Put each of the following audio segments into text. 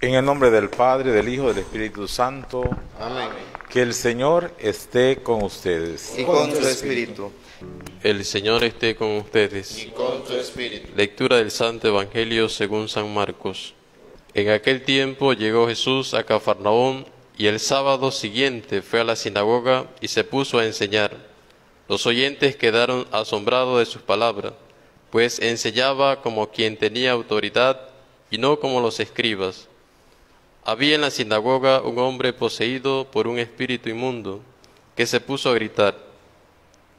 En el nombre del Padre, del Hijo, del Espíritu Santo. Amén. Que el Señor esté con ustedes. Y con tu espíritu. El Señor esté con ustedes. Y con tu espíritu. Lectura del Santo Evangelio según San Marcos. En aquel tiempo llegó Jesús a Cafarnaúm y el sábado siguiente fue a la sinagoga y se puso a enseñar. Los oyentes quedaron asombrados de sus palabras, pues enseñaba como quien tenía autoridad y no como los escribas. Había en la sinagoga un hombre poseído por un espíritu inmundo, que se puso a gritar,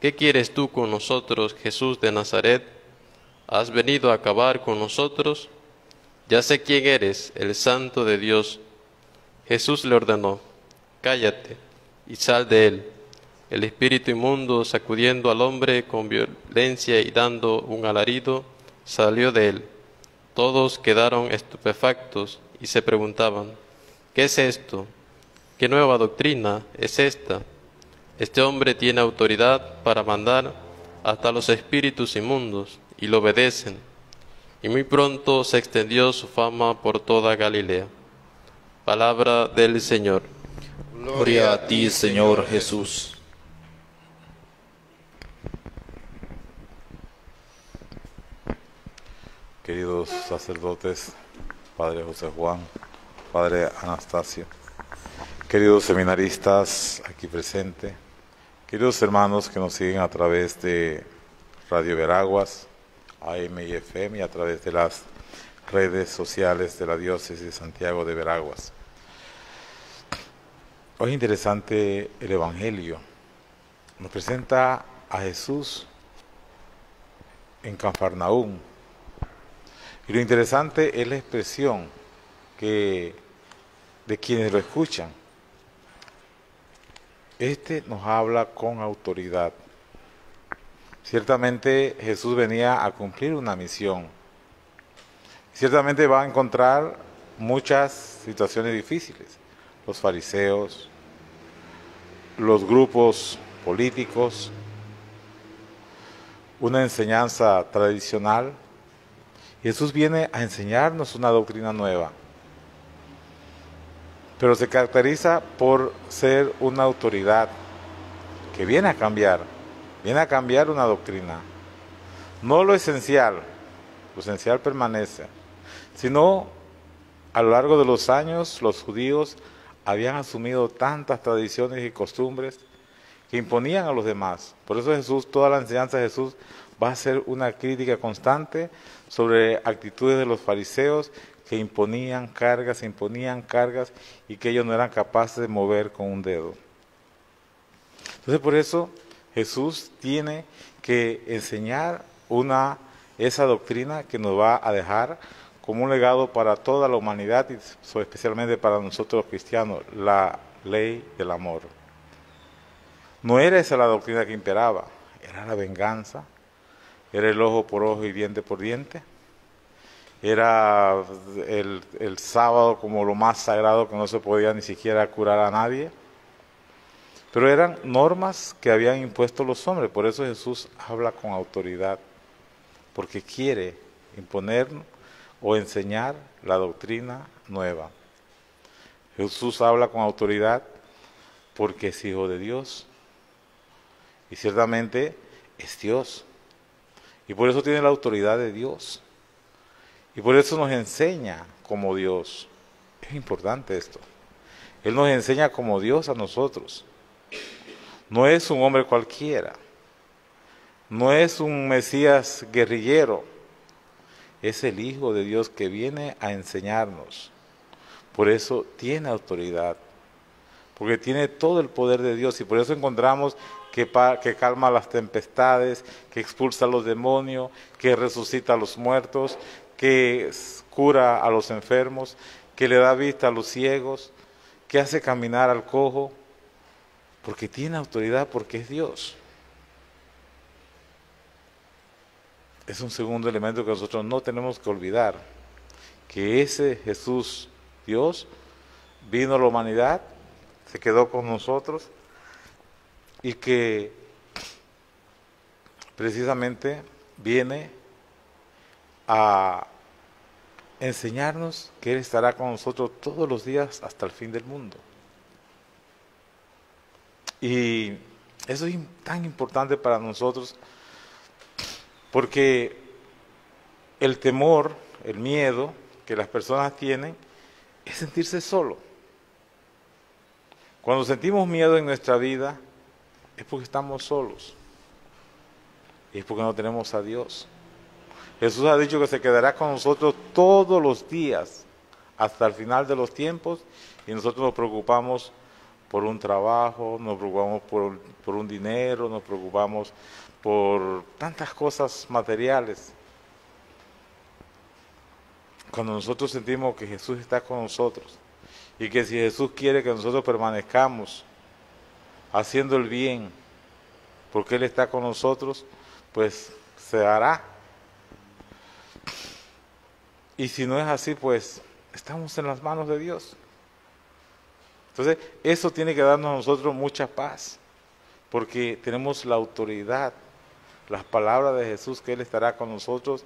¿Qué quieres tú con nosotros, Jesús de Nazaret? ¿Has venido a acabar con nosotros? Ya sé quién eres, el santo de Dios. Jesús le ordenó, cállate y sal de él. El espíritu inmundo, sacudiendo al hombre con violencia y dando un alarido, salió de él. Todos quedaron estupefactos y se preguntaban, ¿qué es esto? ¿Qué nueva doctrina es esta? Este hombre tiene autoridad para mandar hasta los espíritus inmundos y lo obedecen. Y muy pronto se extendió su fama por toda Galilea. Palabra del Señor. Gloria a ti, Señor Jesús. Queridos sacerdotes, Padre José Juan, Padre Anastasio, queridos seminaristas aquí presentes, queridos hermanos que nos siguen a través de Radio Veraguas, AM y FM y a través de las redes sociales de la diócesis de Santiago de Veraguas. Hoy es interesante el Evangelio. Nos presenta a Jesús en Cafarnaúm. Y lo interesante es la expresión que de quienes lo escuchan. Este nos habla con autoridad. Ciertamente Jesús venía a cumplir una misión. Ciertamente va a encontrar muchas situaciones difíciles. Los fariseos, los grupos políticos, una enseñanza tradicional. Jesús viene a enseñarnos una doctrina nueva, pero se caracteriza por ser una autoridad que viene a cambiar, viene a cambiar una doctrina. No lo esencial, lo esencial permanece, sino a lo largo de los años los judíos habían asumido tantas tradiciones y costumbres que imponían a los demás. Por eso Jesús, toda la enseñanza de Jesús va a ser una crítica constante sobre actitudes de los fariseos que imponían cargas, imponían cargas y que ellos no eran capaces de mover con un dedo. Entonces por eso Jesús tiene que enseñar una esa doctrina que nos va a dejar como un legado para toda la humanidad y especialmente para nosotros los cristianos, la ley del amor. No era esa la doctrina que imperaba, era la venganza, era el ojo por ojo y diente por diente, era el, el, sábado como lo más sagrado que no se podía ni siquiera curar a nadie, pero eran normas que habían impuesto los hombres, por eso Jesús habla con autoridad, porque quiere imponer o enseñar la doctrina nueva. Jesús habla con autoridad porque es hijo de Dios y ciertamente es Dios. Y por eso tiene la autoridad de Dios. Y por eso nos enseña como Dios. Es importante esto. Él nos enseña como Dios a nosotros. No es un hombre cualquiera. No es un Mesías guerrillero. Es el Hijo de Dios que viene a enseñarnos. Por eso tiene autoridad. Porque tiene todo el poder de Dios. Y por eso encontramos que, que, calma las tempestades, que expulsa a los demonios, que resucita a los muertos, que cura a los enfermos, que le da vista a los ciegos, que hace caminar al cojo, porque tiene autoridad, porque es Dios. Es un segundo elemento que nosotros no tenemos que olvidar, que ese Jesús, Dios, vino a la humanidad, se quedó con nosotros, y que precisamente viene a enseñarnos que Él estará con nosotros todos los días hasta el fin del mundo. Y eso es tan importante para nosotros porque el temor, el miedo que las personas tienen es sentirse solo. Cuando sentimos miedo en nuestra vida es porque estamos solos. Y es porque no tenemos a Dios. Jesús ha dicho que se quedará con nosotros todos los días hasta el final de los tiempos y nosotros nos preocupamos por un trabajo, nos preocupamos por, por un dinero, nos preocupamos por tantas cosas materiales. Cuando nosotros sentimos que Jesús está con nosotros y que si Jesús quiere que nosotros permanezcamos haciendo el bien, porque Él está con nosotros, pues se hará. Y si no es así, pues estamos en las manos de Dios. Entonces, eso tiene que darnos a nosotros mucha paz, porque tenemos la autoridad, las palabras de Jesús, que Él estará con nosotros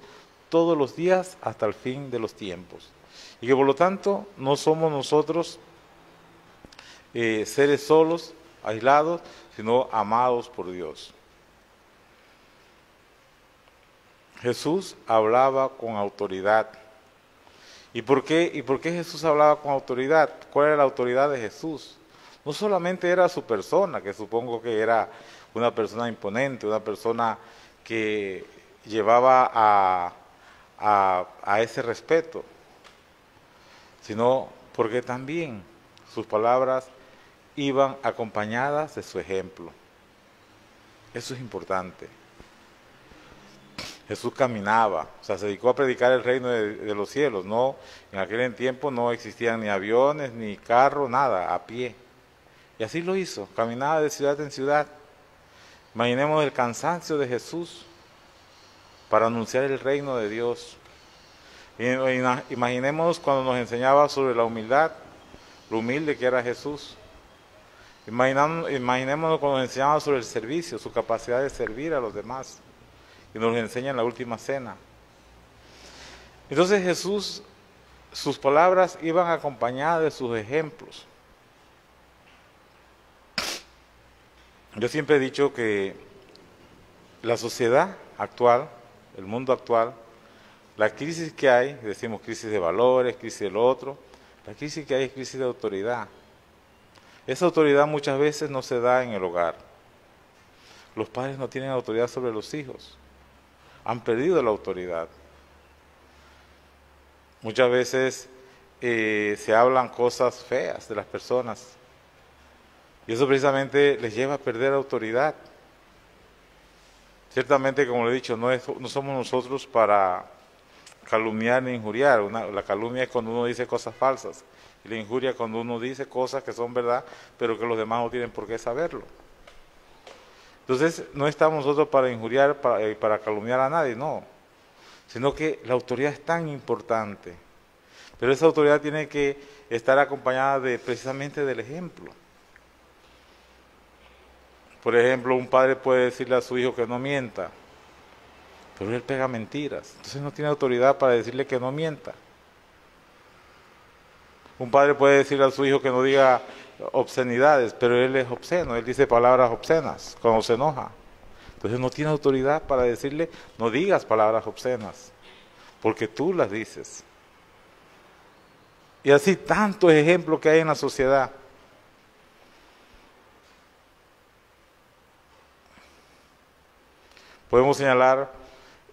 todos los días hasta el fin de los tiempos. Y que por lo tanto no somos nosotros eh, seres solos, aislados, sino amados por Dios. Jesús hablaba con autoridad. ¿Y por, qué, ¿Y por qué Jesús hablaba con autoridad? ¿Cuál era la autoridad de Jesús? No solamente era su persona, que supongo que era una persona imponente, una persona que llevaba a, a, ese respeto, sino porque también sus palabras iban acompañadas de su ejemplo. Eso es importante. Jesús caminaba, o sea, se dedicó a predicar el reino de, los cielos. No, en aquel tiempo no existían ni aviones, ni carros, nada, a pie. Y así lo hizo, caminaba de ciudad en ciudad. Imaginemos el cansancio de Jesús para anunciar el reino de Dios. Imaginemos cuando nos enseñaba sobre la humildad, lo humilde que era Jesús. Imaginémonos cuando nos sobre el servicio, su capacidad de servir a los demás. Y nos lo enseña en la última cena. Entonces Jesús, sus palabras iban acompañadas de sus ejemplos. Yo siempre he dicho que la sociedad actual el mundo actual, la crisis que hay, decimos crisis de valores, crisis del otro, la crisis que hay es crisis de autoridad. Esa autoridad muchas veces no se da en el hogar. Los padres no tienen autoridad sobre los hijos. Han perdido la autoridad. Muchas veces eh, se hablan cosas feas de las personas. Y eso precisamente les lleva a perder autoridad. Ciertamente, como le he dicho, no, no somos nosotros para calumniar ni injuriar. la calumnia es cuando uno dice cosas falsas. Y la injuria cuando uno dice cosas que son verdad, pero que los demás no tienen por qué saberlo. Entonces, no estamos nosotros para injuriar, para, eh, para calumniar a nadie, no. Sino que la autoridad es tan importante. Pero esa autoridad tiene que estar acompañada de precisamente del ejemplo. Por ejemplo, un padre puede decirle a su hijo que no mienta, pero él pega mentiras. Entonces no tiene autoridad para decirle que no mienta. Un padre puede decirle a su hijo que no diga obscenidades, pero él es obsceno, él dice palabras obscenas cuando se enoja. Entonces no tiene autoridad para decirle no digas palabras obscenas, porque tú las dices. Y así tantos ejemplos que hay en la sociedad. Podemos señalar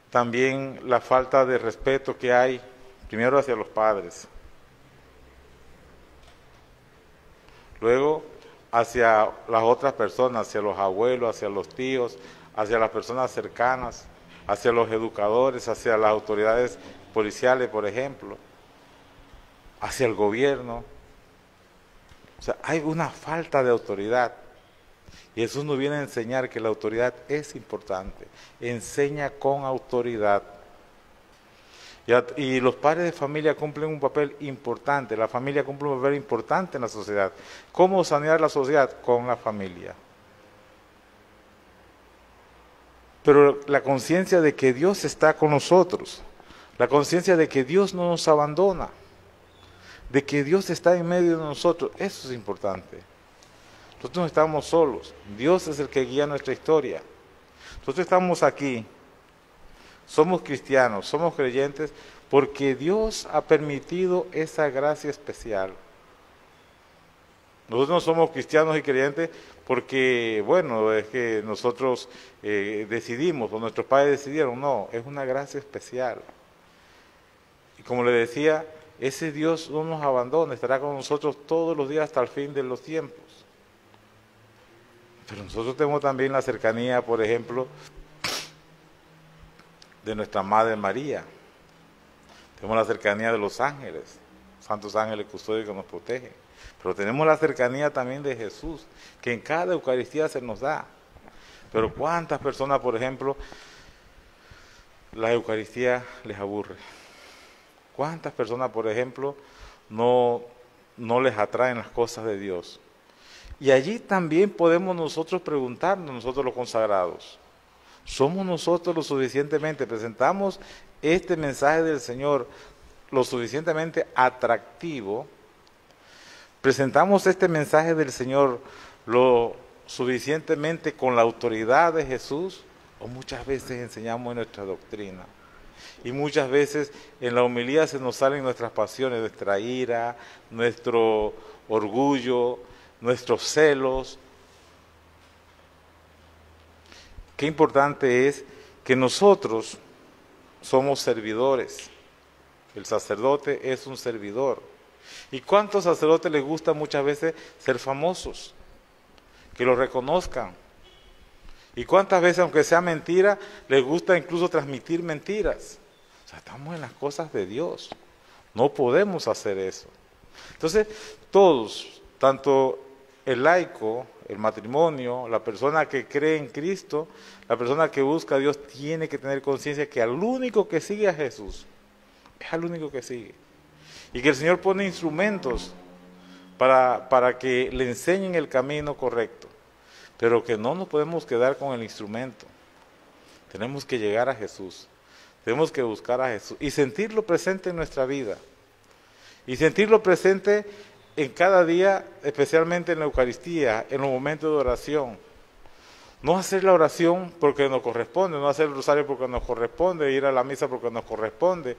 también la falta de respeto que hay, primero hacia los padres, luego hacia las otras personas, hacia los abuelos, hacia los tíos, hacia las personas cercanas, hacia los educadores, hacia las autoridades policiales, por ejemplo, hacia el gobierno. O sea, hay una falta de autoridad. Y Jesús nos viene a enseñar que la autoridad es importante. Enseña con autoridad. Y, los padres de familia cumplen un papel importante. La familia cumple un papel importante en la sociedad. ¿Cómo sanear la sociedad? Con la familia. Pero la conciencia de que Dios está con nosotros. La conciencia de que Dios no nos abandona, de que Dios está en medio de nosotros. Eso es importante. Nosotros no estamos solos. Dios es el que guía nuestra historia. Nosotros estamos aquí. Somos cristianos, somos creyentes, porque Dios ha permitido esa gracia especial. Nosotros no somos cristianos y creyentes porque, bueno, es que nosotros eh, decidimos o nuestros padres decidieron. No, es una gracia especial. Y como le decía, ese Dios no nos abandona, estará con nosotros todos los días hasta el fin de los tiempos. Pero nosotros tenemos también la cercanía, por ejemplo, de nuestra Madre María. Tenemos la cercanía de los ángeles, santos ángeles custodios que nos protegen. Pero tenemos la cercanía también de Jesús, que en cada Eucaristía se nos da. Pero ¿cuántas personas, por ejemplo, la Eucaristía les aburre? ¿Cuántas personas, por ejemplo, no, no les atraen las cosas de Dios? Y allí también podemos nosotros preguntarnos, nosotros los consagrados, ¿somos nosotros lo suficientemente, presentamos este mensaje del Señor lo suficientemente atractivo? ¿Presentamos este mensaje del Señor lo suficientemente con la autoridad de Jesús? ¿O muchas veces enseñamos en nuestra doctrina? Y muchas veces en la humildad se nos salen nuestras pasiones, nuestra ira, nuestro orgullo, nuestros celos. Qué importante es que nosotros somos servidores. El sacerdote es un servidor. ¿Y cuántos sacerdotes les gusta muchas veces ser famosos? Que lo reconozcan. ¿Y cuántas veces, aunque sea mentira, les gusta incluso transmitir mentiras? O sea, estamos en las cosas de Dios. No podemos hacer eso. Entonces, todos, tanto el laico, el matrimonio, la persona que cree en Cristo, la persona que busca a Dios, tiene que tener conciencia que al único que sigue a Jesús, es al único que sigue. Y que el Señor pone instrumentos para, para que le enseñen el camino correcto. Pero que no nos podemos quedar con el instrumento. Tenemos que llegar a Jesús. Tenemos que buscar a Jesús y sentirlo presente en nuestra vida. Y sentirlo presente en cada día, especialmente en la Eucaristía, en los momentos de oración. No hacer la oración porque nos corresponde, no hacer el rosario porque nos corresponde, ir a la misa porque nos corresponde,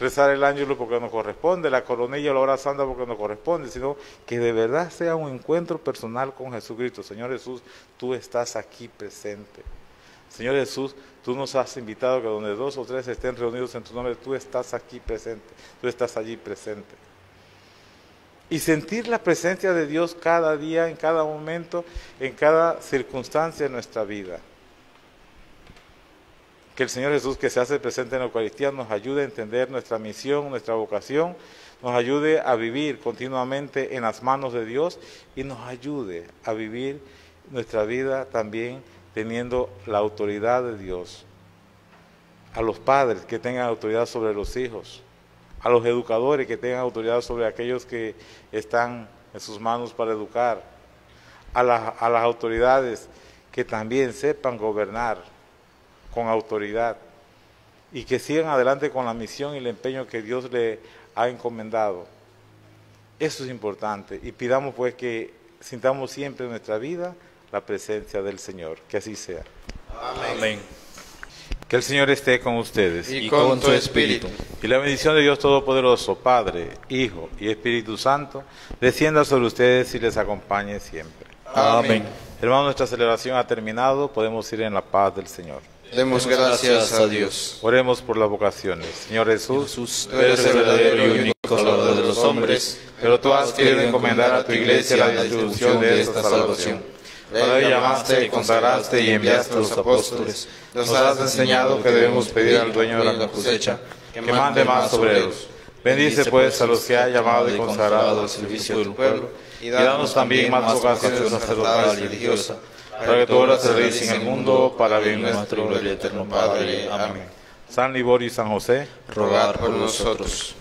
rezar el ángulo porque nos corresponde, la coronilla o la hora santa porque nos corresponde, sino que de verdad sea un encuentro personal con Jesucristo. Señor Jesús, tú estás aquí presente. Señor Jesús, tú nos has invitado que donde dos o tres estén reunidos en tu nombre, tú estás aquí presente, tú estás allí presente y sentir la presencia de Dios cada día, en cada momento, en cada circunstancia de nuestra vida. Que el Señor Jesús que se hace presente en la Eucaristía nos ayude a entender nuestra misión, nuestra vocación, nos ayude a vivir continuamente en las manos de Dios y nos ayude a vivir nuestra vida también teniendo la autoridad de Dios. A los padres que tengan autoridad sobre los hijos, a los educadores que tengan autoridad sobre aquellos que están en sus manos para educar, a, a las autoridades que también sepan gobernar con autoridad y que sigan adelante con la misión y el empeño que Dios le ha encomendado. Eso es importante y pidamos pues que sintamos siempre en nuestra vida la presencia del Señor. Que así sea. Amén. Que el Señor esté con ustedes. Y con tu espíritu. Y la bendición de Dios Todopoderoso, Padre, Hijo y Espíritu Santo, descienda sobre ustedes y les acompañe siempre. Amén. Hermano, nuestra celebración ha terminado. Podemos ir en la paz del Señor. Demos gracias a Dios. Oremos por las vocaciones. Señor Jesús, Jesús, Tú eres el verdadero y único Salvador de los hombres, pero tú has querido encomendar a tu iglesia la distribución de esta salvación. Para ello llamaste consagraste y enviaste a los apóstoles. Nos has enseñado que debemos pedir al dueño de la cosecha que mande más obreros. Bendice pues a los que ha llamado y consagrado al servicio del pueblo y danos también más vocación sacerdotal y religiosa, para que tu obra se realice en el mundo para bien nuestro y eterno Padre. Amén. San Liborio y San José, Rogad por nosotros.